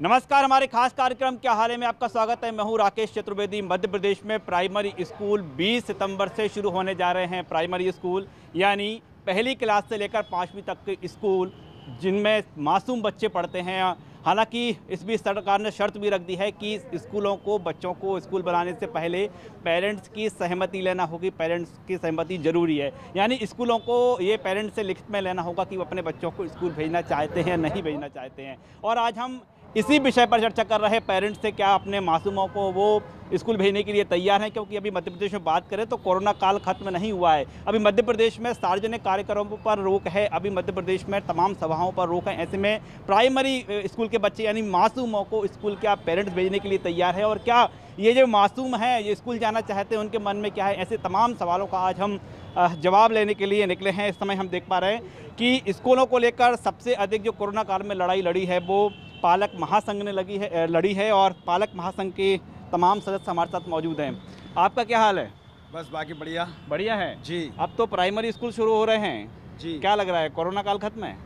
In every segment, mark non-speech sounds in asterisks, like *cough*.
नमस्कार, हमारे खास कार्यक्रम क्या हाल में आपका स्वागत है। मैं हूँ राकेश चतुर्वेदी। मध्य प्रदेश में प्राइमरी स्कूल 20 सितंबर से शुरू होने जा रहे हैं प्राइमरी स्कूल, यानी पहली क्लास से लेकर पाँचवीं तक के स्कूल, जिनमें मासूम बच्चे पढ़ते हैं। हालाँकि इस बीच सरकार ने शर्त भी रख दी है कि स्कूलों को, बच्चों को स्कूल बनाने से पहले पेरेंट्स की सहमति लेना होगी। पेरेंट्स की सहमति ज़रूरी है। यानी स्कूलों को ये पेरेंट्स से लिखित में लेना होगा कि वो अपने बच्चों को स्कूल भेजना चाहते हैं नहीं भेजना चाहते हैं। और आज हम इसी विषय पर चर्चा कर रहे पेरेंट्स से क्या अपने मासूमों को वो स्कूल भेजने के लिए तैयार हैं? क्योंकि अभी मध्य प्रदेश में बात करें तो कोरोना काल खत्म नहीं हुआ है। अभी मध्य प्रदेश में सार्वजनिक कार्यक्रमों पर रोक है। अभी मध्य प्रदेश में तमाम सभाओं पर रोक है। ऐसे में प्राइमरी स्कूल के बच्चे यानी मासूमों को स्कूल क्या पेरेंट्स भेजने के लिए तैयार है। और क्या ये जो मासूम हैं, ये स्कूल जाना चाहते हैं, उनके मन में क्या है? ऐसे तमाम सवालों का आज हम जवाब लेने के लिए निकले हैं। इस समय हम देख पा रहे हैं कि स्कूलों को लेकर सबसे अधिक जो कोरोना काल में लड़ाई लड़ी है, वो पालक महासंघ ने लगी है लड़ी है और पालक महासंघ के तमाम सदस्य हमारे साथ मौजूद हैं। आपका क्या हाल है? बस बाकी बढ़िया। बढ़िया है? जी। अब तो प्राइमरी स्कूल शुरू हो रहे हैं। जी। क्या लग रहा है कोरोना काल खत्म है?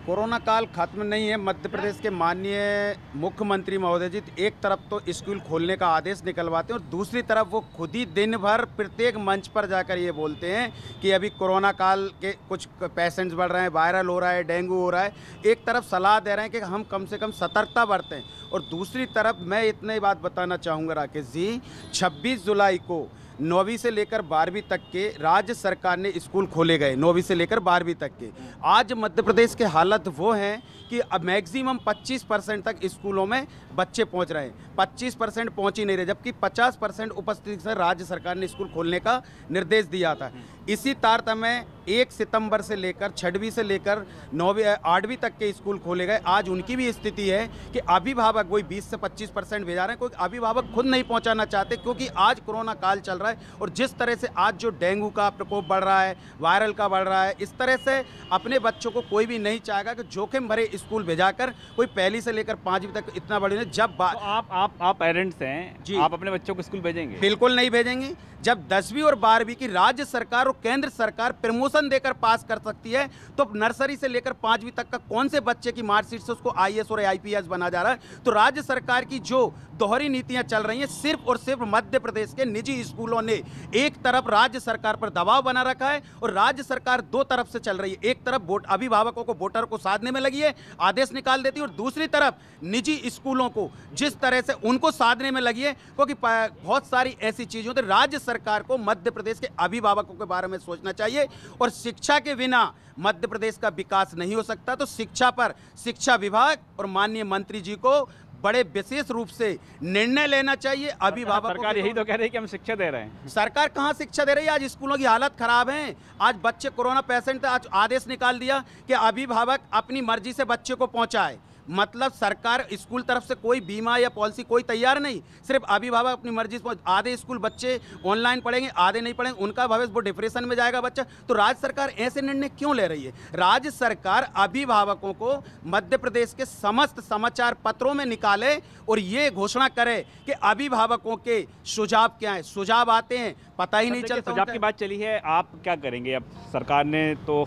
कोरोना काल खत्म नहीं है। मध्य प्रदेश के माननीय मुख्यमंत्री महोदय जी एक तरफ़ तो स्कूल खोलने का आदेश निकलवाते हैं और दूसरी तरफ़ वो खुद ही दिन भर प्रत्येक मंच पर जाकर ये बोलते हैं कि अभी कोरोना काल के कुछ पेशेंट्स बढ़ रहे हैं वायरल हो रहा है, डेंगू हो रहा है। एक तरफ़ सलाह दे रहे हैं कि हम कम से कम सतर्कता बरतें। और दूसरी तरफ़ मैं इतनी बात बताना चाहूँगा राकेश जी, छब्बीस जुलाई को नौवीं से लेकर बारहवीं तक के राज्य सरकार ने स्कूल खोले गए, नौवीं से लेकर बारहवीं तक के। आज मध्य प्रदेश के हालत वो हैं कि अब मैक्सिमम 25 परसेंट तक स्कूलों में बच्चे पहुँच रहे हैं। 25 परसेंट पहुँच ही नहीं रहे, जबकि 50 परसेंट उपस्थिति से राज्य सरकार ने स्कूल खोलने का निर्देश दिया था। इसी तारतम्य एक सितंबर से लेकर छठवीं से लेकर नौवीं आठवीं तक के स्कूल खोले गए। आज उनकी भी स्थिति है कि अभिभावक वही 20 से 25 परसेंट भेजा रहे हैं क्योंकि अभिभावक खुद नहीं पहुंचाना चाहते क्योंकि आज कोरोना काल चल रहा है और जिस तरह से आज जो डेंगू का प्रकोप बढ़ रहा है वायरल का बढ़ रहा है इस तरह से अपने बच्चों को कोई भी नहीं चाहेगा कि जोखिम भरे स्कूल भेजाकर कोई पहली से लेकर पाँचवीं तक इतना बड़े जब तो आप आप आप पेरेंट्स हैं जी। आप अपने बच्चों को स्कूल भेजेंगे? बिल्कुल नहीं भेजेंगे। जब दसवीं और बारहवीं की राज्य सरकार और केंद्र सरकार प्रमोशन देकर पास कर सकती है तो नर्सरी से लेकर पांचवीं तक का कौन से बच्चे की मार्कशीट से उसको आईएएस और आईपीएस बना जा रहा है? तो राज्य सरकार की जो दोहरी नीतियाँ चल रही हैं, सिर्फ़ और सिर्फ़ मध्य प्रदेश के निजी स्कूलों ने एक तरफ़ राज्य सरकार पर दबाव बना रखा है और राज्य सरकार दो तरफ़ से चल रही है। एक तरफ़ अभिभावकों को वोटर को साधने में लगी है, आदेश निकाल देती है, और दूसरी तरफ़ निजी स्कूलों को जिस तरह से उनको साधने में लगी है, क्योंकि बहुत सारी ऐसी चीज़ें होती राज्य सरकार को मध्य प्रदेश के अभिभावकों के बारे में सोचना चाहिए। और शिक्षा के बिना मध्य प्रदेश का विकास नहीं हो सकता। तो शिक्षा पर शिक्षा विभाग और माननीय मंत्री जी को बड़े विशेष रूप से निर्णय लेना चाहिए। अभिभावक सरकार यही तो कह रही है कि हम शिक्षा दे रहे हैं। सरकार कहाँ शिक्षा दे रही है? आज स्कूलों की हालत खराब है। आज बच्चे कोरोना पेशेंट आज आदेश निकाल दिया कि अभिभावक अपनी मर्ज़ी से बच्चे को पहुँचाए। मतलब सरकार स्कूल तरफ़ से कोई बीमा या पॉलिसी कोई तैयार नहीं सिर्फ़ अभिभावक अपनी मर्ज़ी से आधे स्कूल बच्चे ऑनलाइन पढ़ेंगे आधे नहीं पढ़ेंगे उनका भविष्य वो डिप्रेशन में जाएगा बच्चा। तो राज्य सरकार ऐसे निर्णय क्यों ले रही है? राज्य सरकार अभिभावकों को मध्य प्रदेश के समस्त समाचार पत्रों में निकाले और ये घोषणा करे कि अभिभावकों के सुझाव क्या है। सुझाव आते हैं पता ही नहीं चलता सुझाव की बात चली है आप क्या करेंगे? अब सरकार ने तो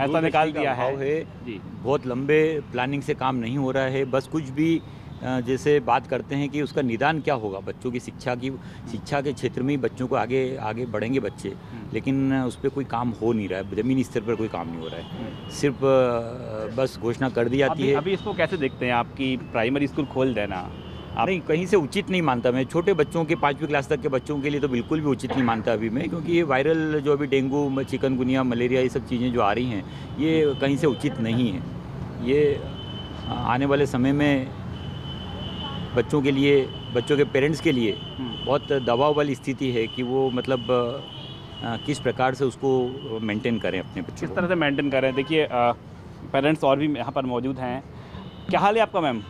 ऐसा निकाल दिया है। है जी। बहुत लंबे प्लानिंग से काम नहीं हो रहा है। बस कुछ भी जैसे बात करते हैं कि उसका निदान क्या होगा? बच्चों की शिक्षा की शिक्षा के क्षेत्र में ही बच्चों को आगे आगे बढ़ेंगे बच्चे हम्म। लेकिन उस पर कोई काम हो नहीं रहा है। ज़मीनी स्तर पर कोई काम नहीं हो रहा है। हम्म। सिर्फ़ बस घोषणा कर दी जाती है। अभी इसको कैसे देखते हैं आपकी प्राइमरी स्कूल खोल देना? नहीं कहीं से उचित नहीं मानता मैं। छोटे बच्चों के पाँचवीं क्लास तक के बच्चों के लिए तो बिल्कुल भी उचित नहीं मानता अभी मैं क्योंकि ये वायरल जो अभी डेंगू चिकनगुनिया मलेरिया ये सब चीज़ें जो आ रही हैं ये कहीं से उचित नहीं है। ये आने वाले समय में बच्चों के लिए बच्चों के पेरेंट्स के लिए हम्म। बहुत दबाव वाली स्थिति है कि वो मतलब किस प्रकार से उसको मेंटेन करें अपने बच्चों किस तरह से मेंटेन करें? देखिए पेरेंट्स और भी यहाँ पर मौजूद हैं। क्या हाल है आपका मैम?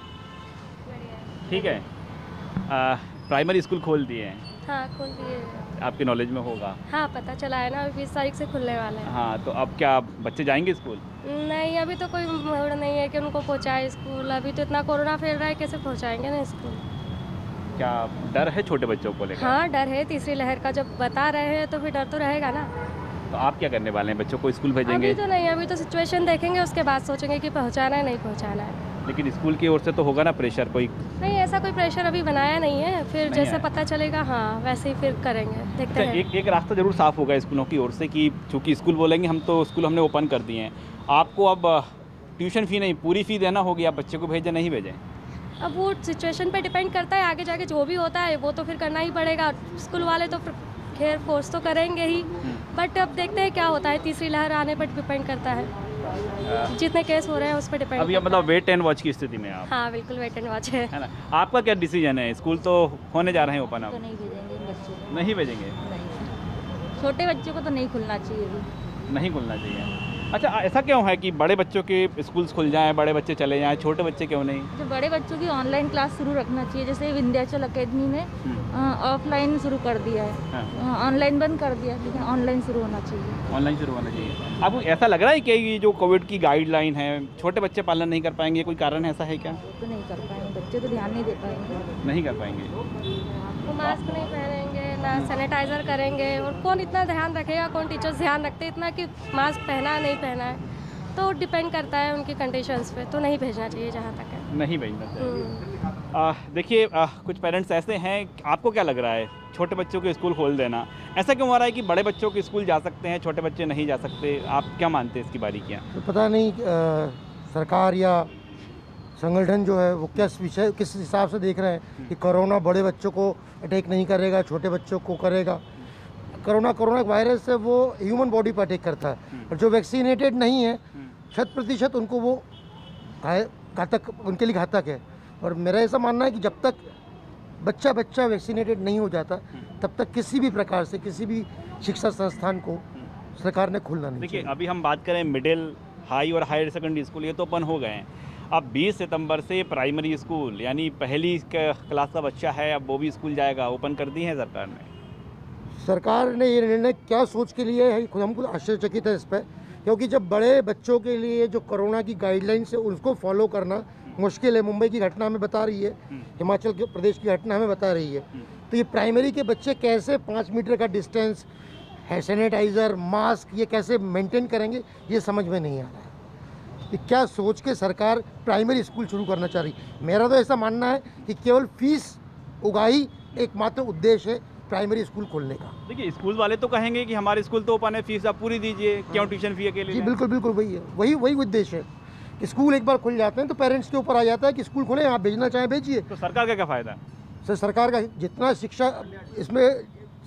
ठीक है। प्राइमरी स्कूल खोल दिए हैं। हाँ खोल दिए आपके नॉलेज में होगा। हाँ पता चला है ना बीस तारीख से खुलने वाला है। हाँ तो अब क्या बच्चे जाएँगे स्कूल नहीं अभी तो कोई मूड नहीं है कि उनको पहुँचाए स्कूल अभी तो इतना कोरोना फैल रहा है कैसे पहुँचाएँगे ना स्कूल क्या डर है छोटे बच्चों को लेकर? हाँ डर है। तीसरी लहर का जब बता रहे हैं तो फिर डर तो रहेगा ना। तो आप क्या करने वाले हैं? बच्चों को स्कूल भेजेंगे? अभी तो नहीं अभी तो सिचुएशन देखेंगे उसके बाद सोचेंगे कि पहुँचाना है नहीं पहुँचाना है। लेकिन स्कूल की ओर से तो होगा ना प्रेशर कोई? नहीं ऐसा कोई प्रेशर अभी बनाया नहीं है। फिर नहीं जैसे पता चलेगा हाँ वैसे ही फिर करेंगे देखते अच्छा, हैं। एक एक रास्ता ज़रूर साफ़ होगा स्कूलों की ओर से कि चूँकि स्कूल बोलेंगे हम तो स्कूल हमने ओपन कर दिए हैं। आपको अब ट्यूशन फ़ी नहीं पूरी फ़ी देना होगी आप बच्चे को भेजें नहीं भेजें? अब वो सिचुएशन पे डिपेंड करता है आगे जाके जो भी होता है वो तो फिर करना ही पड़ेगा। स्कूल वाले तो खैर फोर्स तो करेंगे ही। बट अब देखते हैं क्या होता है तीसरी लहर आने पर डिपेंड करता है। जितने केस हो रहे हैं उस पर डिपेंड अभी मतलब वेट एंड वॉच की स्थिति में आप। हाँ बिल्कुल वेट एंड वॉच है। है ना? आपका क्या डिसीज़न है? स्कूल तो होने जा रहे हैं ओपन तो नहीं भेजेंगे नहीं भेजेंगे? छोटे बच्चों को तो नहीं खुलना चाहिए। नहीं खुलना चाहिए। अच्छा ऐसा क्यों है कि बड़े बच्चों के स्कूल्स खुल जाएँ बड़े बच्चे चले जाएँ छोटे बच्चे क्यों नहीं? जो बड़े बच्चों की ऑनलाइन क्लास शुरू रखना चाहिए जैसे विंध्याचल अकेडमी ने ऑफलाइन शुरू कर दिया है। हाँ। ऑनलाइन बंद कर दिया लेकिन ऑनलाइन शुरू होना चाहिए। ऑनलाइन शुरू होना चाहिए। आपको ऐसा लग रहा है कि ये जो कोविड की गाइडलाइन है छोटे बच्चे पालन नहीं कर पाएँगे कोई कारण ऐसा है क्या? तो नहीं कर पाएँगे बच्चे तो ध्यान नहीं दे पाएँगे। नहीं कर पाएँगे। मास्क नहीं पहनेंगे ना सैनिटाइजर करेंगे और कौन इतना ध्यान रखेगा कौन टीचर्स ध्यान रखते इतना कि मास्क पहना है नहीं पहना है। तो डिपेंड करता है उनकी कंडीशंस पे तो नहीं भेजना चाहिए जहाँ तक है। नहीं भेजना चाहिए। हम्म। देखिए कुछ पेरेंट्स ऐसे हैं आपको क्या लग रहा है? छोटे बच्चों के स्कूल खोल देना। ऐसा क्यों हो रहा है कि बड़े बच्चों के स्कूल जा सकते हैं छोटे बच्चे नहीं जा सकते? आप क्या मानते हैं इसकी बारीकियाँ तो पता नहीं सरकार या संगठन जो है वो किस विषय किस हिसाब से देख रहे हैं कि कोरोना बड़े बच्चों को अटैक नहीं करेगा छोटे बच्चों को करेगा। कोरोना कोरोना वायरस है वो ह्यूमन बॉडी पर अटैक करता है। और जो वैक्सीनेटेड नहीं है शत प्रतिशत उनको वो घातक उनके लिए घातक है। और मेरा ऐसा मानना है कि जब तक बच्चा बच्चा वैक्सीनेटेड नहीं हो जाता तब तक किसी भी प्रकार से किसी भी शिक्षा संस्थान को सरकार ने खोलना नहीं देखिए अभी हम बात करें मिडिल हाई और हायर सेकेंडरी स्कूल ये तो ओपन हो गए हैं। अब 20 सितंबर से प्राइमरी स्कूल यानी पहली क्लास का बच्चा है अब वो भी स्कूल जाएगा। ओपन कर दी है सरकार ने? सरकार ने ये निर्णय क्या सोच के लिए है? खुद हम खुद आश्चर्यचकित है इस पर क्योंकि जब बड़े बच्चों के लिए जो कोरोना की गाइडलाइंस है उसको फॉलो करना मुश्किल है। मुंबई की घटना हमें बता रही है। हिमाचल के प्रदेश की घटना हमें बता रही है। तो ये प्राइमरी के बच्चे कैसे पाँच मीटर का डिस्टेंस है सैनिटाइज़र मास्क ये कैसे मेंटेन करेंगे ये समझ में नहीं आ रहा है। क्या सोच के सरकार प्राइमरी स्कूल शुरू करना चाह रही? मेरा तो ऐसा मानना है कि केवल फ़ीस उगाही एकमात्र उद्देश्य है प्राइमरी स्कूल खोलने का। देखिए स्कूल वाले तो कहेंगे कि हमारे स्कूल तो ओपन है फ़ीस आप पूरी दीजिए क्यों ट्यूशन फ़ी अकेले जी बिल्कुल बिल्कुल वही है वही वही उद्देश्य है कि स्कूल एक बार खुल जाते हैं तो पेरेंट्स के ऊपर आ जाता है कि स्कूल खुले आप भेजना चाहें भेजिए। तो सरकार का क्या फ़ायदा? सर सरकार का जितना शिक्षा इसमें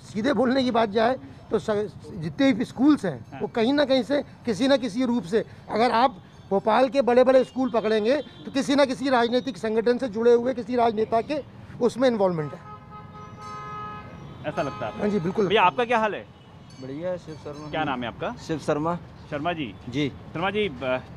सीधे बोलने की बात जाए तो जितने भी स्कूल्स हैं। वो कहीं ना कहीं से किसी ना किसी रूप से अगर आप भोपाल के बड़े बड़े स्कूल पकड़ेंगे तो किसी ना किसी राजनीतिक संगठन से जुड़े हुए किसी राजनेता के उसमें इन्वॉल्वमेंट है। ऐसा लगता है हाँ जी बिल्कुल। भैया आपका क्या हाल है? बढ़िया शिव शर्मा क्या नाम है आपका? शिव शर्मा। शर्मा जी। जी। शर्मा जी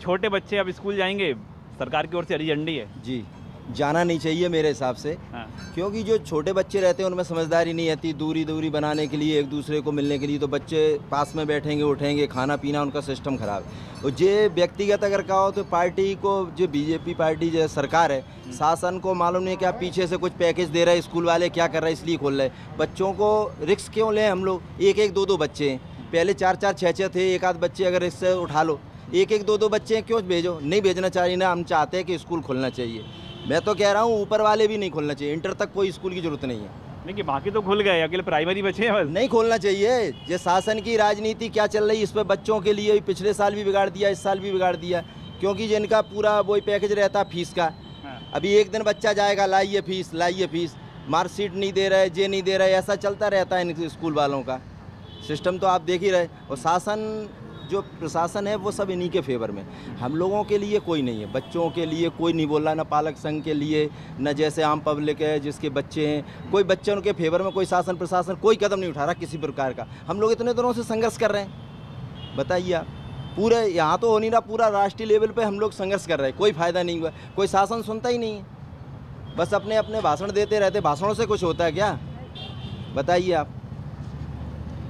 छोटे बच्चे अब स्कूल जाएँगे सरकार की ओर से हरी झंडी है। जी। जाना नहीं चाहिए मेरे हिसाब से। हाँ। क्योंकि जो छोटे बच्चे रहते हैं उनमें समझदारी नहीं आती दूरी दूरी बनाने के लिए एक दूसरे को मिलने के लिए। तो बच्चे पास में बैठेंगे उठेंगे खाना पीना उनका सिस्टम खराब है। और जे व्यक्तिगत अगर कहा हो तो पार्टी को जो बीजेपी पार्टी जो सरकार है शासन को मालूम नहीं है कि आप पीछे से कुछ पैकेज दे रहे हैं स्कूल वाले क्या कर रहे हैं इसलिए खोल रहे बच्चों को रिक्स क्यों लें हम लोग? एक एक दो दो बच्चे हैं। पहले चार चार छः छः थे एक आध बच्चे अगर इससे उठा लो। एक एक दो दो बच्चे हैं क्यों भेजो? नहीं भेजना चाहिए ना हम चाहते हैं कि स्कूल खोलना चाहिए। मैं तो कह रहा हूँ ऊपर वाले भी नहीं खोलना चाहिए। इंटर तक कोई स्कूल की ज़रूरत नहीं है। देखिए बाकी तो खुल गए अकेले प्राइमरी बचे हैं बस। नहीं खोलना चाहिए। ये शासन की राजनीति क्या चल रही है इस पर बच्चों के लिए पिछले साल भी बिगाड़ दिया इस साल भी बिगाड़ दिया। क्योंकि जिनका पूरा वही पैकेज रहता है फ़ीस का। हाँ। अभी एक दिन बच्चा जाएगा लाइए फ़ीस लाइए फ़ीस मार्कशीट नहीं दे रहे जे नहीं दे रहे ऐसा चलता रहता है इन स्कूल वालों का। सिस्टम तो आप देख ही रहे और शासन जो प्रशासन है वो सब इन्हीं के फेवर में। हम लोगों के लिए कोई नहीं है। बच्चों के लिए कोई नहीं बोल रहा ना पालक संघ के लिए, न जैसे आम पब्लिक है, जिसके बच्चे हैं। कोई बच्चों के फेवर में, कोई शासन प्रशासन कोई कदम नहीं उठा रहा किसी प्रकार का। हम लोग इतने दिनों से संघर्ष कर रहे हैं। बताइए आप। पूरे, यहाँ तो हो नहीं रहा, पूरा राष्ट्रीय लेवल पे हम लोग संघर्ष कर रहे हैं। कोई फ़ायदा नहीं हुआ। कोई शासन सुनता ही नहीं है। बस अपने अपने भाषण देते रहते। भाषणों से कुछ होता है क्या? बताइए आप।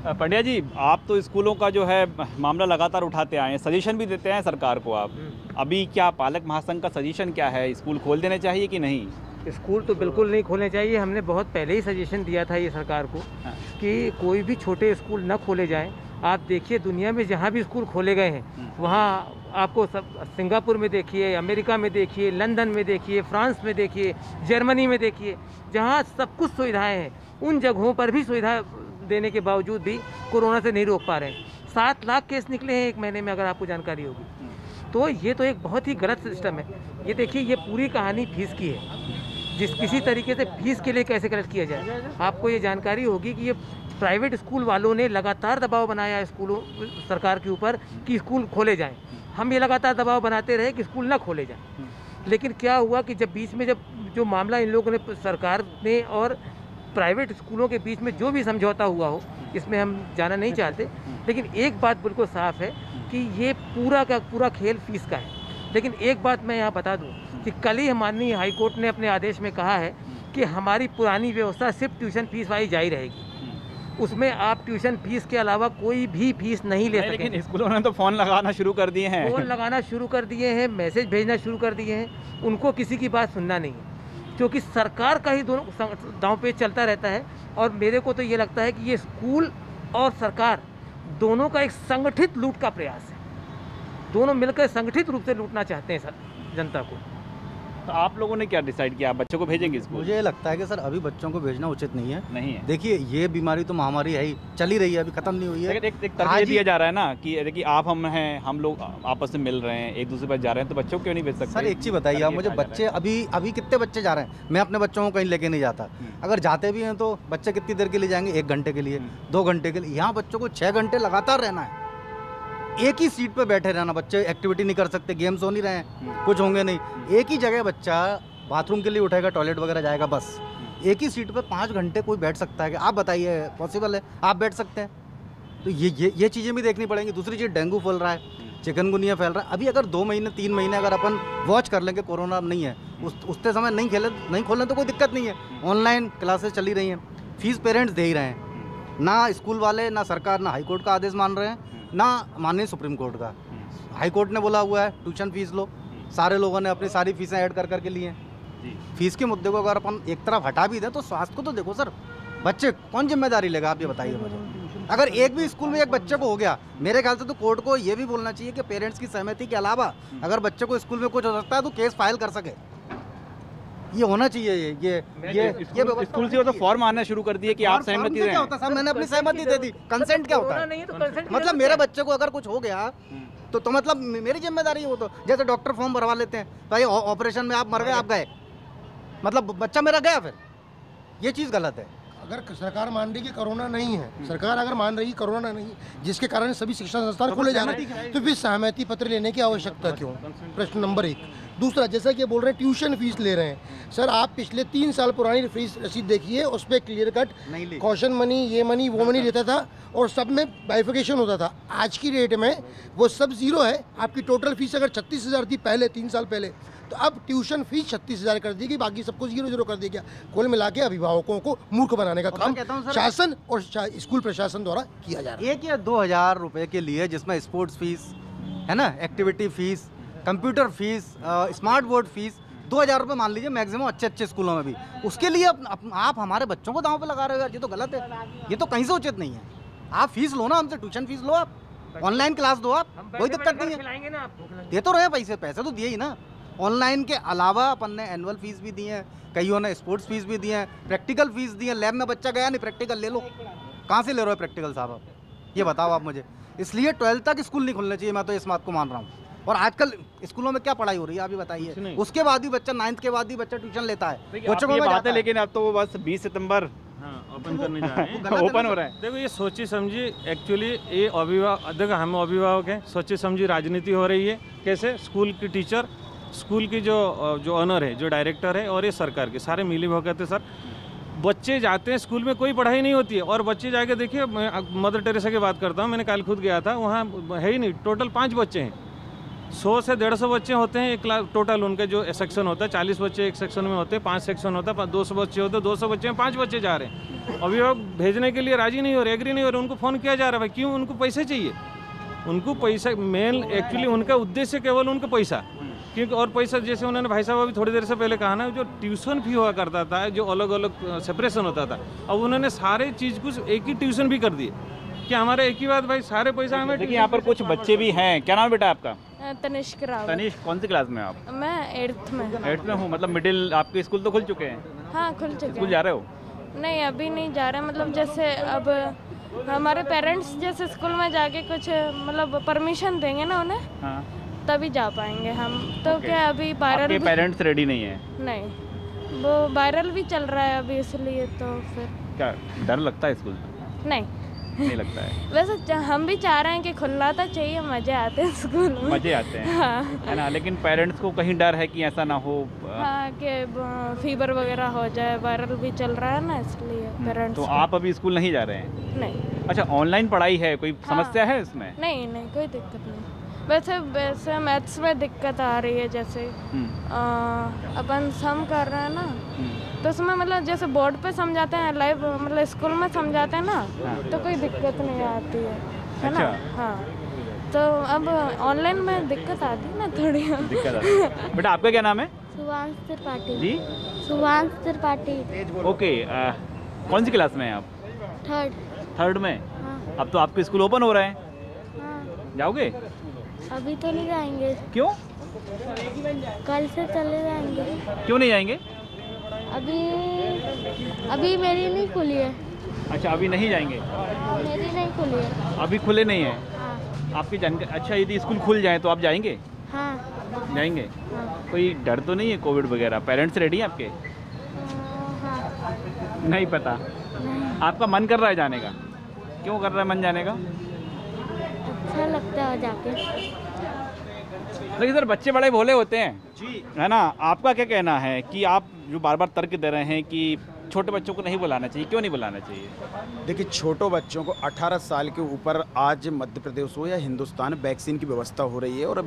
पंड्या जी आप तो स्कूलों का जो है मामला लगातार उठाते आए हैं सजेशन भी देते हैं सरकार को आप। अभी क्या पालक महासंघ का सजेशन क्या है? स्कूल खोल देने चाहिए कि नहीं? स्कूल तो बिल्कुल नहीं खोलने चाहिए हमने बहुत पहले ही सजेशन दिया था ये सरकार को हाँ। कि कोई भी छोटे स्कूल न खोले जाएँ। आप देखिए दुनिया में जहाँ भी स्कूल खोले गए हैं। वहाँ आपको सब सिंगापुर में देखिए अमेरिका में देखिए लंदन में देखिए फ्रांस में देखिए जर्मनी में देखिए जहाँ सब कुछ सुविधाएँ हैं उन जगहों पर भी सुविधा देने के बावजूद भी कोरोना से नहीं रोक पा रहे हैं। सात लाख केस निकले हैं एक महीने में, अगर आपको जानकारी होगी। तो ये तो एक बहुत ही गलत सिस्टम है। ये देखिए, ये पूरी कहानी फ़ीस की है। जिस, किसी तरीके से फ़ीस के लिए कैसे कलेक्ट किया जाए? आपको ये जानकारी होगी कि ये प्राइवेट स्कूल वालों ने लगातार दबाव बनाया स्कूलों, सरकार के ऊपर कि स्कूल खोले जाएँ। हम ये लगातार दबाव बनाते रहे कि स्कूल ना खोले जाएँ। लेकिन क्या हुआ कि जब बीच में जब जो मामला इन लोगों ने, सरकार ने और प्राइवेट स्कूलों के बीच में जो भी समझौता हुआ हो इसमें हम जाना नहीं चाहते। लेकिन एक बात बिल्कुल साफ़ है कि ये पूरा का पूरा खेल फ़ीस का है। लेकिन एक बात मैं यहाँ बता दूँ कि कल ही माननीय हाईकोर्ट ने अपने आदेश में कहा है कि हमारी पुरानी व्यवस्था सिर्फ़ ट्यूशन फ़ीस वाली जारी रहेगी। उसमें आप ट्यूशन फ़ीस के अलावा कोई भी फ़ीस नहीं ले सकते लेकिन स्कूलों ने तो फ़ोन लगाना शुरू कर दिए हैं। फ़ोन लगाना शुरू कर दिए हैं मैसेज भेजना शुरू कर दिए हैं। उनको किसी की बात सुनना नहीं है। क्योंकि सरकार का ही दोनों दाँव पे चलता रहता है और मेरे को तो ये लगता है कि ये स्कूल और सरकार दोनों का एक संगठित लूट का प्रयास है। दोनों मिलकर संगठित रूप से लूटना चाहते हैं सर जनता को। तो आप लोगों ने क्या डिसाइड किया? आप बच्चों को भेजेंगे स्कूल? मुझे लगता है कि सर अभी बच्चों को भेजना उचित नहीं है। नहीं है। देखिए ये बीमारी तो महामारी है ही चली रही है अभी खत्म नहीं हुई है। एक, एक तर्क आज ये ही- दिया जा रहा है ना कि देखिए आप हम हैं हम लोग आपस में मिल रहे हैं एक दूसरे पर जा रहे हैं तो बच्चों को क्यों नहीं भेज सकते? सर एक चीज़ बताइए आप मुझे बच्चे अभी अभी कितने बच्चे जा रहे हैं? मैं अपने बच्चों को कहीं लेके नहीं जाता। हम्म। अगर जाते भी हैं तो बच्चे कितनी देर के लिए जाएँगे? एक घंटे के लिए हम्म। दो घंटे के लिए। यहाँ बच्चों को छः घंटे लगातार रहना है। एक ही सीट पे बैठे रहना बच्चे एक्टिविटी नहीं कर सकते गेम्स हो नहीं रहे हैं। हम्म। कुछ होंगे नहीं। एक ही जगह बच्चा बाथरूम के लिए उठेगा टॉयलेट वगैरह जाएगा बस। एक ही सीट पे पाँच घंटे कोई बैठ सकता है कि आप बताइए पॉसिबल है? आप बैठ सकते हैं। तो ये ये ये चीज़ें भी देखनी पड़ेंगी। दूसरी चीज़ डेंगू फैल रहा है चिकनगुनिया फैल रहा है। अभी अगर दो महीने तीन महीने अगर अपन वॉच कर लेंगे कोरोना नहीं है। उस उतने समय नहीं खेले नहीं खोलें तो कोई दिक्कत नहीं है। ऑनलाइन क्लासेस चली रही हैं। फ़ीस पेरेंट्स दे ही रहे हैं। ना स्कूल वाले ना सरकार ना हाईकोर्ट का आदेश मान रहे हैं। ना माननीय सुप्रीम कोर्ट का। हाई कोर्ट ने बोला हुआ है ट्यूशन फ़ीस लो। सारे लोगों ने अपनी सारी फीसें ऐड कर करके ली हैं। फ़ीस के मुद्दे को अगर अपन एक तरफ़ हटा भी दें तो स्वास्थ्य को तो देखो सर बच्चे कौन ज़िम्मेदारी लेगा आप ये बताइए मुझे। अगर एक भी स्कूल में एक बच्चे को हो गया मेरे ख्याल से तो कोर्ट को ये भी बोलना चाहिए कि पेरेंट्स की सहमति के अलावा अगर बच्चे को स्कूल में कुछ हो सकता है तो केस फ़ाइल कर सके। ये होना चाहिए ये ये ये ये स्कूल से तो फॉर्म आना शुरू कर दिए कि आप सहमति क्या होता साहब मैंने अपनी सहमति दे दी। कंसेंट क्या होता है? तो मतलब मेरे बच्चे को अगर कुछ हो गया तो तो मतलब मेरी ज़िम्मेदारी है वो तो। जैसे डॉक्टर फॉर्म भरवा लेते हैं भाई ऑपरेशन में आप मर गए आप गए। मतलब बच्चा मेरा गया फिर। ये चीज़ गलत है। अगर सरकार मान रही कि कोरोना नहीं है सरकार अगर मान रही कोरोना नहीं जिसके कारण सभी शिक्षण संस्थान खोले जा रहे हैं तो फिर सहमति पत्र लेने की आवश्यकता क्यों? प्रश्न नंबर एक। दूसरा जैसा कि बोल रहे हैं ट्यूशन फ़ीस ले रहे हैं। सर आप पिछले तीन साल पुरानी फ़ीस रसीद देखिए उस पर क्लियर कट कॉशन मनी ये मनी वो मनी लेता था और सब में बाइफिकेशन होता था। आज की डेट में वो सब ज़ीरो है। आपकी टोटल फ़ीस अगर छत्तीस हज़ार थी पहले तीन साल पहले तो अब ट्यूशन फ़ीस छत्तीस हज़ार कर दी गई बाकी सबको ज़ीरो ज़ीरो कर दिया गया। कुल मिला के अभिभावकों को मूर्ख बनाने का काम हूँ शासन और स्कूल प्रशासन द्वारा किया जा रहा है। एक या दो हज़ार रुपये के लिए जिसमें स्पोर्ट्स फ़ीस है ना activity fees computer fees smart board fees दो हज़ार रुपये मान लीजिए मैक्सिमम अच्छे अच्छे स्कूलों में भी। उसके लिए अप, अप, आप हमारे बच्चों को दांव पे लगा रहे हो यार ये तो गलत है। ये तो कहीं से उचित नहीं है। आप फ़ीस लो ना हमसे ट्यूशन फ़ीस लो आप। ऑनलाइन क्लास दो आप। कोई दिक्कत नहीं है। दे तो रहे पैसे पैसे तो दिए ही ना। ऑनलाइन के अलावा अपन ने एनुअल फ़ीस भी दी है कईयों ने स्पोर्ट्स फ़ीस भी दी है प्रैक्टिकल फ़ीस दी है। लैब में बच्चा गया नहीं प्रैक्टिकल ले लो। कहाँ से ले रहे हो प्रैक्टिकल साहब आप? ये बताओ आप मुझे। इसलिए ट्वेल्थ तक स्कूल नहीं खुलने चाहिए मैं तो इस बात को मान रहा हूँ। और आजकल स्कूलों में क्या पढ़ाई हो रही है आप ही बताइए। उसके बाद भी बच्चा नाइन्थ के बाद भी बच्चा ट्यूशन लेता है। ये में बात जाता है। लेकिन अब तो वो बस 20 सितंबर हाँ ओपन करने जा रहे हैं। *laughs* ओपन हो रहा है। देखो ये सोची समझी एक्चुअली ये अभिभावक देखो हम अभिभावक हैं सोची समझी राजनीति हो रही है। कैसे? स्कूल की टीचर स्कूल की जो जो ऑनर है जो डायरेक्टर है और ये सरकार के सारे मिली भगत है सर। बच्चे जाते हैं स्कूल में कोई पढ़ाई नहीं होती है। और बच्चे जाके देखिए मैं मदर टेरेसा की बात करता हूँ मैंने कल खुद गया था वहाँ है ही नहीं टोटल पाँच बच्चे हैं। सौ से डेढ़ सौ बच्चे होते हैं एक क्लास टोटल उनके जो सेक्शन होता है। चालीस बच्चे एक सेक्शन में होते हैं पाँच सेक्शन होता है दो सौ बच्चे होते हैं दो सौ बच्चे में पाँच बच्चे जा रहे हैं। अभिभावक भेजने के लिए राज़ी नहीं हो रहे एग्री नहीं हो रहे उनको फ़ोन किया जा रहा है भाई क्यों? उनको पैसे चाहिए। उनको पैसा मेन एक्चुअली उनका उद्देश्य केवल उनका पैसा। क्योंकि और पैसा जैसे उन्होंने भाई साहब अभी थोड़ी देर से पहले कहा ना जो ट्यूशन फ़ी हुआ करता था जो अलग अलग सेपरेशन होता था अब उन्होंने सारे चीज़ कुछ एक ही ट्यूशन भी कर दिए। कि हमारे एक ही बात भाई सारे पैसा हमें यहाँ पर कुछ बच्चे भी हैं। क्या नाम है बेटा आपका? तनिष्क रावत तनिष कौन सी क्लास में आप? मैं एट्थ में। एट्थ में हूँ मतलब मिडिल आपके स्कूल तो खुल चुके हैं? हाँ खुल चुके स्कूल जा रहे हो? नहीं अभी नहीं जा रहे मतलब जैसे अब हमारे पेरेंट्स जैसे स्कूल में जाके कुछ मतलब परमिशन देंगे ना उन्हें हाँ। तभी जा पाएँगे हम। तो. क्या अभी वायरल पेरेंट्स रेडी नहीं है? नहीं। वो वायरल भी चल रहा है अभी इसलिए तो फिर क्या डर लगता है स्कूल? नहीं। नहीं लगता है। वैसे हम भी चाह रहे हैं कि खुलना तो चाहिए मज़े आते हैं स्कूल में। मज़े आते हैं। हाँ। है ना? लेकिन पेरेंट्स को कहीं डर है कि ऐसा ना हो हाँ कि फीवर वगैरह हो जाए वायरल भी चल रहा है ना इसलिए पेरेंट्स तो आप अभी स्कूल नहीं जा रहे हैं? नहीं। अच्छा ऑनलाइन पढ़ाई है कोई हाँ। समस्या है इसमें? नहीं नहीं कोई दिक्कत नहीं। वैसे वैसे मैथ्स में दिक्कत आ रही है जैसे हम्म, अपन सम कर रहे हैं ना हम्म, तो उसमें मतलब जैसे बोर्ड पे समझाते हैं लाइव मतलब स्कूल में समझाते हैं ना हाँ। तो कोई दिक्कत नहीं आती है है ना? अच्छा। हाँ। तो अब ऑनलाइन में दिक्कत आती है ना थोड़ी। दिक्कत आती है। बेटा आपका क्या नाम है? सुभाष त्रिपाठी। जी? सुभाष त्रिपाठी। ओके कौन सी क्लास में हैं आप? थर्ड थर्ड में? हाँ। अब तो आपके स्कूल ओपन हो रहे हैं। हाँ। जाओगे? अभी तो नहीं जाएँगे। क्यों? कल से चले जाएँगे। क्यों नहीं जाएँगे? अभी अभी मेरी नहीं खुली है। अच्छा अभी नहीं जाएँगे? मेरी नहीं खुली है। अभी खुले नहीं है? हाँ। आपकी जानकारी अच्छा यदि स्कूल खुल जाए तो आप जाएँगे? हाँ। जाएँगे? हाँ। कोई डर तो नहीं है कोविड वगैरह? पेरेंट्स रेडी हैं आपके? हाँ। नहीं पता। नहीं। आपका मन कर रहा है जाने का? क्यों कर रहा है मन जाने का? अच्छा लगता है जाके। लेकिन सर बच्चे बड़े भोले होते हैं। जी। है ना? आपका क्या कहना है कि आप जो बार बार तर्क दे रहे हैं कि छोटे बच्चों को नहीं बुलाना चाहिए, क्यों नहीं बुलाना चाहिए? देखिए, छोटे बच्चों को 18 साल के ऊपर आज मध्य प्रदेश हो या हिंदुस्तान वैक्सीन की व्यवस्था हो रही है और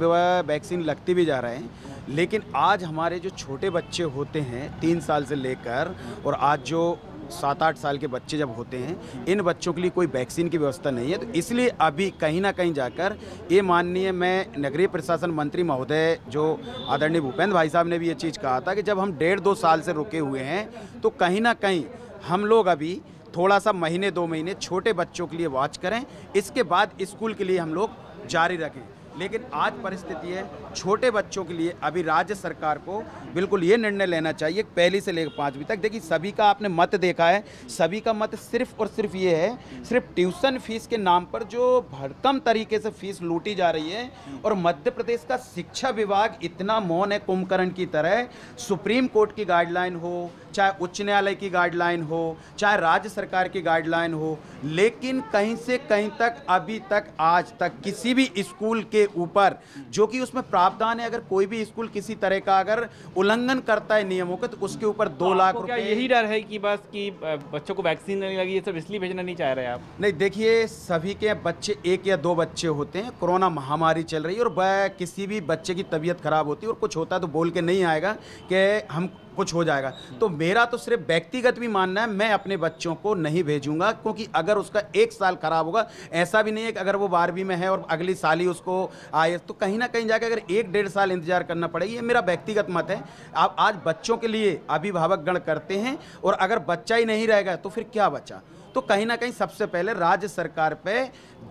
वैक्सीन लगती भी जा रहे हैं। लेकिन आज हमारे जो छोटे बच्चे होते हैं, तीन साल से लेकर और आज जो सात आठ साल के बच्चे जब होते हैं, इन बच्चों के लिए कोई वैक्सीन की व्यवस्था नहीं है। तो इसलिए अभी कहीं ना कहीं जाकर ये माननीय मैं नगरीय प्रशासन मंत्री महोदय, जो आदरणीय भूपेंद्र भाई साहब ने भी ये चीज़ कहा था कि जब हम डेढ़ दो साल से रुके हुए हैं तो कहीं ना कहीं हम लोग अभी थोड़ा सा महीने, दो महीने छोटे बच्चों के लिए वॉच करें। इसके बाद स्कूल के लिए हम लोग जारी रखें। लेकिन आज परिस्थिति है, छोटे बच्चों के लिए अभी राज्य सरकार को बिल्कुल ये निर्णय लेना चाहिए पहली से लेकर पाँचवीं तक। देखिए, सभी का आपने मत देखा है, सभी का मत सिर्फ़ और सिर्फ़ ये है, सिर्फ़ ट्यूशन फ़ीस के नाम पर जो भड़कम तरीके से फ़ीस लूटी जा रही है, और मध्य प्रदेश का शिक्षा विभाग इतना मौन है कुंभकर्ण की तरह, सुप्रीम कोर्ट की गाइडलाइन हो चाहे उच्च न्यायालय की गाइडलाइन हो चाहे राज्य सरकार की गाइडलाइन हो लेकिन कहीं से कहीं तक अभी तक आज तक किसी भी स्कूल के ऊपर जो कि उसमें प्रावधान है अगर कोई भी स्कूल किसी तरह का अगर उल्लंघन करता है नियमों का तो उसके ऊपर दो लाख रुपए यही डर है कि बस कि बच्चों को वैक्सीन नहीं लगी ये सब इसलिए भेजना नहीं चाह रहे आप? नहीं देखिए सभी के बच्चे एक या दो बच्चे होते हैं कोरोना महामारी चल रही है और किसी भी बच्चे की तबीयत खराब होती है और कुछ होता है तो बोल के नहीं आएगा कि हम कुछ हो जाएगा। तो मेरा तो सिर्फ़ व्यक्तिगत भी मानना है, मैं अपने बच्चों को नहीं भेजूँगा, क्योंकि अगर उसका एक साल खराब होगा, ऐसा भी नहीं है कि अगर वो बारहवीं में है और अगली साल ही उसको आए तो कहीं ना कहीं जाकर अगर एक डेढ़ साल इंतज़ार करना पड़ेगा ये मेरा व्यक्तिगत मत है। आप आज बच्चों के लिए अभिभावक गण करते हैं, और अगर बच्चा ही नहीं रहेगा तो फिर क्या बचा? तो कहीं ना कहीं सबसे पहले राज्य सरकार पे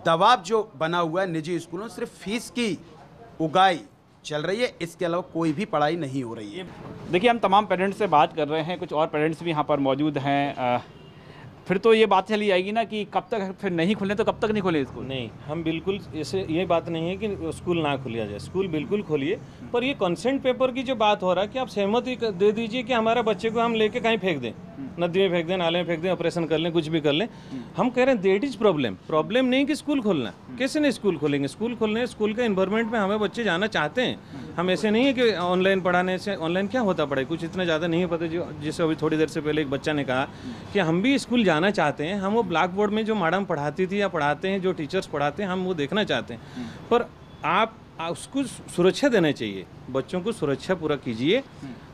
दबाव जो बना हुआ है निजी स्कूलों, सिर्फ़ फ़ीस की उगाई चल रही है। इसके अलावा कोई भी पढ़ाई नहीं हो रही है। देखिए, हम तमाम पेरेंट्स से बात कर रहे हैं। कुछ और पेरेंट्स भी यहाँ पर मौजूद हैं। फिर तो ये बात चली जाएगी ना कि कब तक फिर नहीं खुले तो कब तक नहीं खुले स्कूल? नहीं हम बिल्कुल ऐसे ये बात नहीं है कि स्कूल ना खुलिया जाए। स्कूल बिल्कुल खोलिए पर ये कंसेंट पेपर की जो बात हो रहा है कि आप सहमति दे दीजिए कि हमारा बच्चे को हम लेके कहीं फेंक दें। नदी में फेंक दें नाले में फेंक दें ऑपरेशन कर लें कुछ भी कर लें। हम कह रहे हैं देट इज़ प्रॉब्लम प्रॉब्लम नहीं कि स्कूल खोलना। कैसे नहीं स्कूल खोलेंगे? स्कूल खोलने स्कूल के इन्वायरमेंट में हमें बच्चे जाना चाहते हैं। हम ऐसे नहीं है कि ऑनलाइन पढ़ाने से ऑनलाइन क्या होता पढ़ाई? कुछ इतना ज़्यादा नहीं पता जो जैसे अभी थोड़ी देर से पहले एक बच्चा ने कहा कि हम भी स्कूल जाना चाहते हैं हम वो ब्लैक बोर्ड में जो मैडम पढ़ाती थी या पढ़ाते हैं जो टीचर्स पढ़ाते हैं हम वो देखना चाहते हैं। पर आप उसको सुरक्षा देना चाहिए बच्चों को सुरक्षा पूरा कीजिए।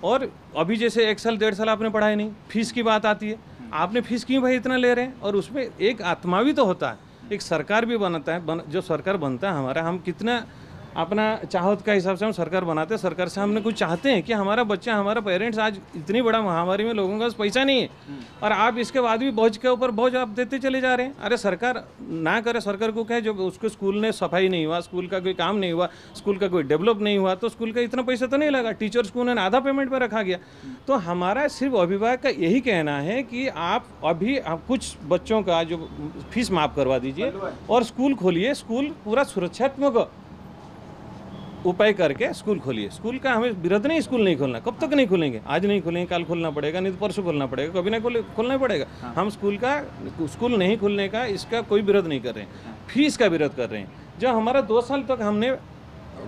और अभी जैसे एक साल डेढ़ साल आपने पढ़ाई नहीं फ़ीस की बात आती है। आपने फ़ीस क्यों भाई इतना ले रहे हैं? और उसमें एक आत्मा भी तो होता है एक सरकार भी बनता है बन, जो सरकार बनता है हमारा हम कितना अपना चाहत का हिसाब से हम सरकार बनाते हैं। सरकार से हमने कुछ चाहते हैं कि हमारा बच्चा हमारा पेरेंट्स आज इतनी बड़ा महामारी में लोगों का पैसा नहीं है। और आप इसके बाद भी बोझ के ऊपर बोझ आप देते चले जा रहे हैं। अरे सरकार ना करे सरकार को कहे जब उसके स्कूल ने सफ़ाई नहीं हुआ स्कूल का कोई काम नहीं हुआ स्कूल का कोई डेवलप नहीं हुआ तो स्कूल का इतना पैसा तो नहीं लगा। टीचर्स को उन्होंने आधा पेमेंट पर रखा गया। तो हमारा सिर्फ़ अभिभावक का यही कहना है कि आप अभी आप कुछ बच्चों का जो फ़ीस माफ़ करवा दीजिए और स्कूल खोलिए। स्कूल पूरा सुरक्षात्मक उपाय करके स्कूल खोलिए। स्कूल का हमें विरोध नहीं स्कूल नहीं खोलना। कब तक नहीं खोलेंगे? आज नहीं खोलेंगे कल खोलना पड़ेगा नहीं तो परसों खोलना पड़ेगा कभी ना खोले खोलना ही। पड़ेगा हम स्कूल का स्कूल नहीं खोलने का इसका कोई विरोध नहीं कर रहे हैं। फ़ीस का विरोध कर रहे हैं। जब हमारा दो साल तक हमने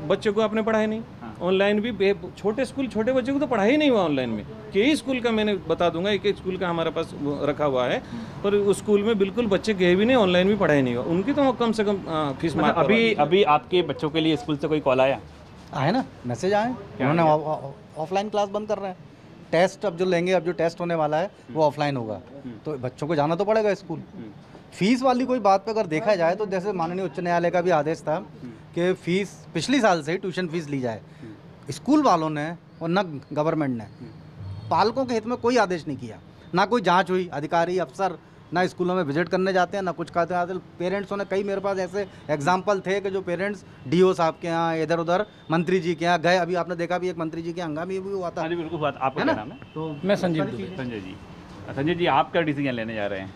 बच्चे को आपने पढ़ाया नहीं। ऑनलाइन भी छोटे स्कूल छोटे बच्चों को तो पढ़ाई ही नहीं हुआ ऑनलाइन में। कई स्कूल का मैंने बता दूँगा एक एक स्कूल का हमारे पास रखा हुआ है। पर उस स्कूल में बिल्कुल बच्चे गए भी नहीं ऑनलाइन भी पढ़ाई नहीं हुआ। उनकी तो कम से कम फ़ीस माफ़ मतलब अभी अभी आपके बच्चों के लिए स्कूल से कोई कॉल आया? आए ना मैसेज आए। उन्होंने ऑफलाइन क्लास बंद कर रहे हैं। टेस्ट अब जो लेंगे अब जो टेस्ट होने वाला है वो ऑफलाइन होगा। तो बच्चों को जाना तो पड़ेगा स्कूल। फ़ीस वाली कोई बात पे अगर देखा जाए तो जैसे माननीय उच्च न्यायालय का भी आदेश था कि फ़ीस पिछले साल से ही ट्यूशन फ़ीस ली जाए। स्कूल वालों ने और न गवर्नमेंट ने पालकों के हित में कोई आदेश नहीं किया। ना कोई जाँच हुई अधिकारी अफसर ना स्कूलों में विज़िट करने जाते हैं ना कुछ करते हैं। पेरेंट्सों ने कई मेरे पास ऐसे एग्ज़ाम्पल थे कि जो पेरेंट्स डीओ साहब के यहाँ इधर उधर मंत्री जी के यहाँ गए। अभी आपने देखा भी एक मंत्री जी के हंगामी भी हुआ था। हाँ बिल्कुल आपका? नाम है? तो मैं संजीव संजय जी। संजय जी आप क्या डिसीज़न लेने जा रहे हैं?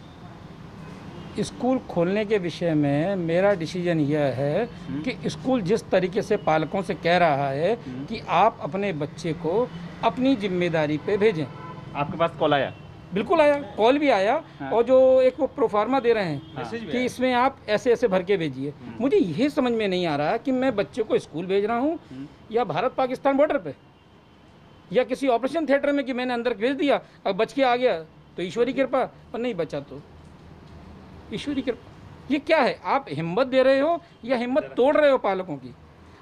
स्कूल खोलने के विषय में मेरा डिसीज़न यह है कि स्कूल जिस तरीके से पालकों से कह रहा है कि आप अपने बच्चे को अपनी ज़िम्मेदारी पे भेजें। आपके पास कॉल आया? बिल्कुल आया कॉल भी आया हाँ। और जो एक वो प्रोफार्मा दे रहे हैं मैसेज भी कि इसमें आप ऐसे ऐसे भर के भेजिए। मुझे ये समझ में नहीं आ रहा कि मैं बच्चे को स्कूल भेज रहा हूँ या भारत पाकिस्तान बॉर्डर पे या किसी ऑपरेशन थिएटर में कि मैंने अंदर भेज दिया अब बच के आ गया तो ईश्वरी कृपा और नहीं बचा तो। ईश्वरी कृपा। ये क्या है? आप हिम्मत दे रहे हो या हिम्मत तोड़ रहे हो पालकों की?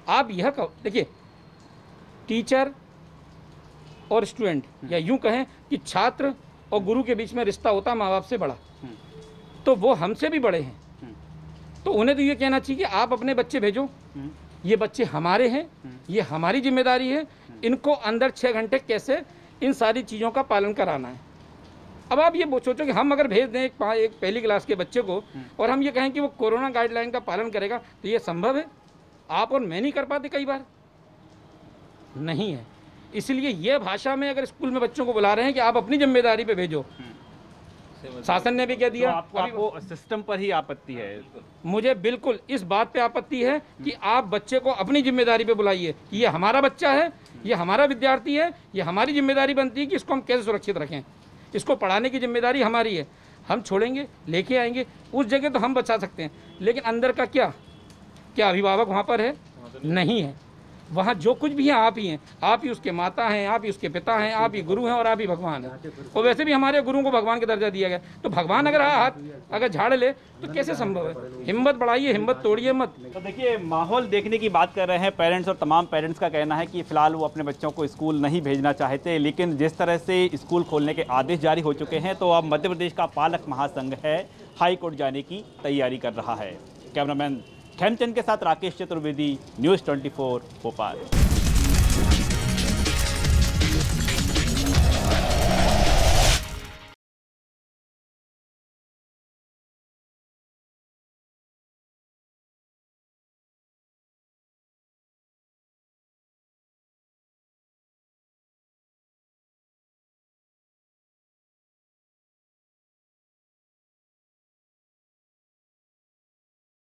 आप यह कहो, देखिए, टीचर और स्टूडेंट, या यूँ कहें कि छात्र और गुरु के बीच में रिश्ता होता माँ बाप से बड़ा तो वो हमसे भी बड़े हैं। तो उन्हें तो ये कहना चाहिए कि आप अपने बच्चे भेजो। ये बच्चे हमारे हैं, ये हमारी ज़िम्मेदारी है। इनको अंदर छः घंटे कैसे इन सारी चीज़ों का पालन कराना है? अब आप ये सोचो कि हम अगर भेज दें एक एक पहली क्लास के बच्चे को और हम ये कहें कि वो कोरोना गाइडलाइन का पालन करेगा तो ये संभव है? आप और मैं नहीं कर पाते कई बार। नहीं है। इसलिए ये भाषा में अगर स्कूल में बच्चों को बुला रहे हैं कि आप अपनी ज़िम्मेदारी पे भेजो। शासन ने भी कह तो दिया आपको आपको सिस्टम पर ही आपत्ति है। मुझे बिल्कुल इस बात पे आपत्ति है कि आप बच्चे को अपनी ज़िम्मेदारी पे बुलाइए। कि ये हमारा बच्चा है ये हमारा विद्यार्थी है ये हमारी ज़िम्मेदारी बनती है कि इसको हम कैसे सुरक्षित रखें। इसको पढ़ाने की ज़िम्मेदारी हमारी है हम छोड़ेंगे लेके आएँगे उस जगह तो हम बचा सकते हैं। लेकिन अंदर का क्या? क्या अभिभावक वहाँ पर है? नहीं है। वहाँ जो कुछ भी है, आप ही हैं। आप ही उसके माता हैं, आप ही उसके पिता हैं, आप ही गुरु हैं और आप ही भगवान हैं। और वैसे भी हमारे गुरुओं को भगवान का दर्जा दिया गया। तो भगवान अगर हाथ, अगर झाड़ ले तो कैसे संभव है? हिम्मत बढ़ाइए, हिम्मत तोड़िए मत। तो देखिए, माहौल देखने की बात कर रहे हैं पेरेंट्स और तमाम पेरेंट्स का कहना है कि फ़िलहाल वो अपने बच्चों को स्कूल नहीं भेजना चाहते, लेकिन जिस तरह से स्कूल खोलने के आदेश जारी हो चुके हैं तो अब मध्य प्रदेश का पालक महासंघ है, हाईकोर्ट जाने की तैयारी कर रहा है। कैमरामैन खेमचंद के साथ राकेश चतुर्वेदी न्यूज़ 24 भोपाल।